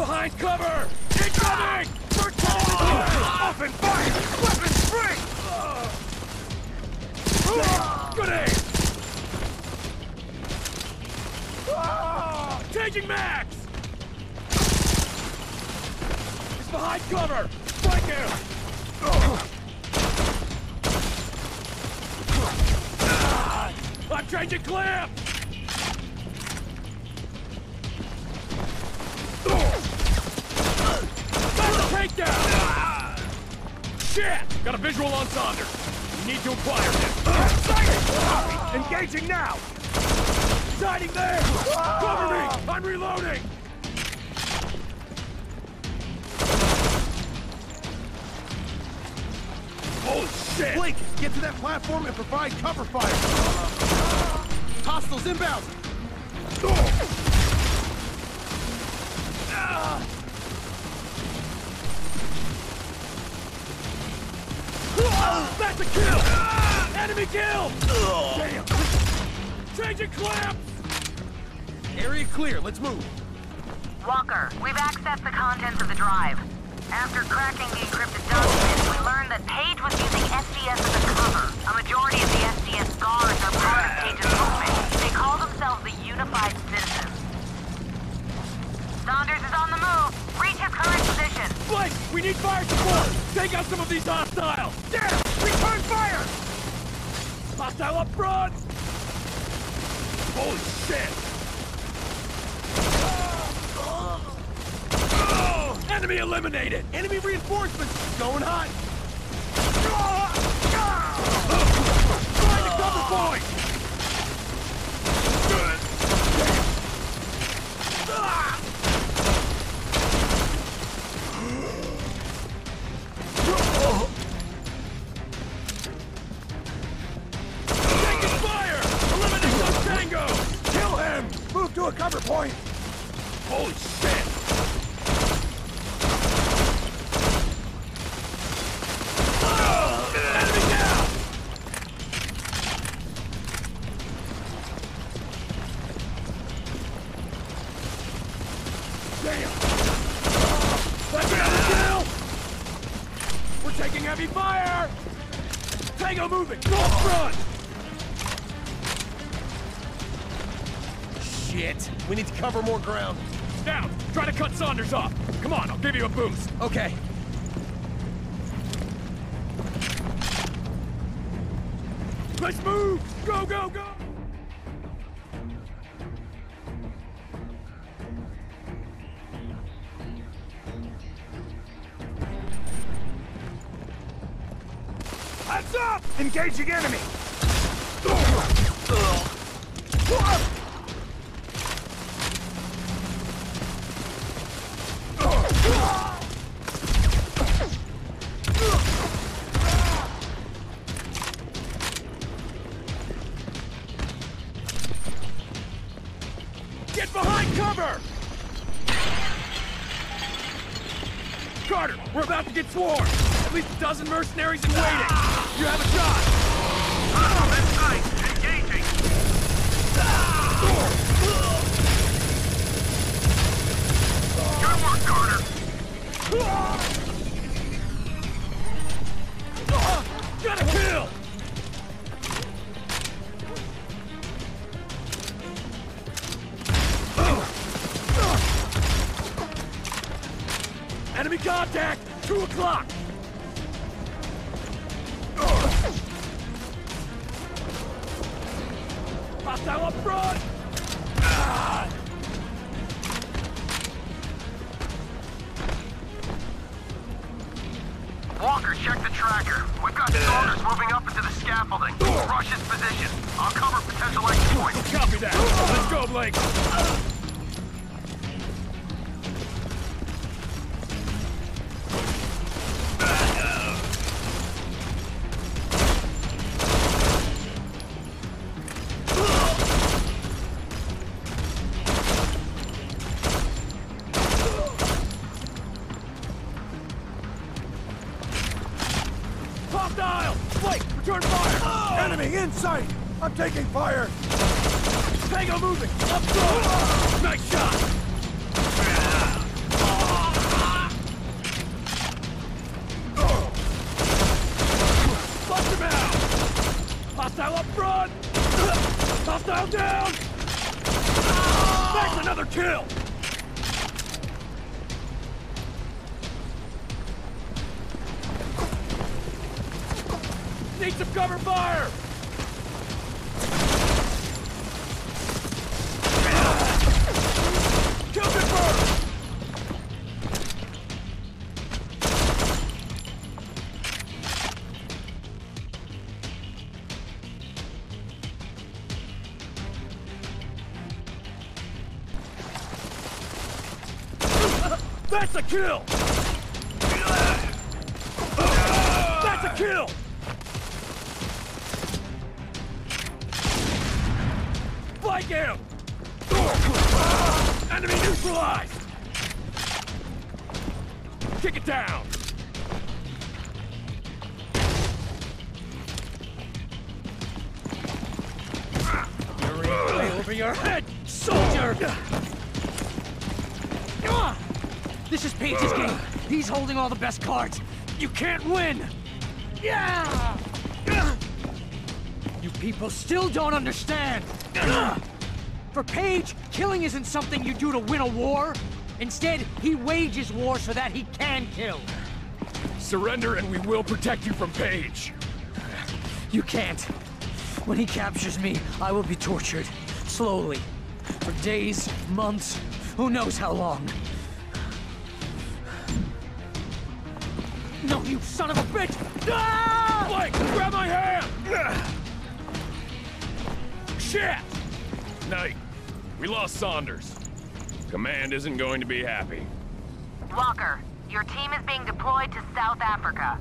Behind cover! Incoming! First Open fire! Weapons free! Good aim! Ah! Changing max! He's behind cover! Strike him! Ah! I'm changing clamp! Takedown! Shit! Got a visual on Saunders. We need to acquire him. Sighting! Engaging now! Sighting there! Cover me! I'm reloading! Holy shit! Blake, get to that platform and provide cover fire. Hostiles inbound. That's a kill! Ah! Enemy kill! Damn! Changing clamps! Area clear. Let's move. Walker, we've accessed the contents of the drive. After cracking the encrypted documents, we learned that Page was using SDS as a cover. A majority of the SDS guards are part of Page's movement. They call themselves the Unified Citizens. Saunders is on the move. Reach his current position. Blake, we need fire support! Take out some of these hostiles! There! Return fire! Hostile up front! Holy shit! Oh, enemy eliminated! Enemy reinforcements going hot. Ah! Find the cover point! Taking heavy fire! Tango moving! Go up front! Shit. We need to cover more ground. Downs! Try to cut Saunders off! Come on, I'll give you a boost! Okay. Let's move! Go, go, go! Heads up! Engaging enemy! Get behind cover! Carter, we're about to get swarmed! At least a dozen mercenaries in waiting! You have a shot! Engaging. Good work, Carter. Got a kill! Enemy contact! Two o'clock! Hostile up front! Walker, check the tracker. We've got soldiers moving up into the scaffolding. Rush his position. I'll cover potential exit points. Copy that! Let's go, Blake! South aisle! Blake, return fire! Oh. Enemy in sight! I'm taking fire! Tango moving! Up go! Oh. Nice shot! Bust him! Hostile up front! Hostile down! That's another kill! Need some cover fire! That's a kill! That's a kill! Flank ah! him! Enemy neutralized! Kick it down! You're over your head, soldier! Ah! This is Page's game. He's holding all the best cards. You can't win! Yeah! You people still don't understand. For Page, killing isn't something you do to win a war. Instead, he wages war so that he can kill. Surrender and we will protect you from Page. You can't. When he captures me, I will be tortured. Slowly. For days, months, who knows how long. No, you son of a bitch! Ah! Blake, grab my hand! Shit! Knight, we lost Saunders. Command isn't going to be happy. Walker, your team is being deployed to South Africa.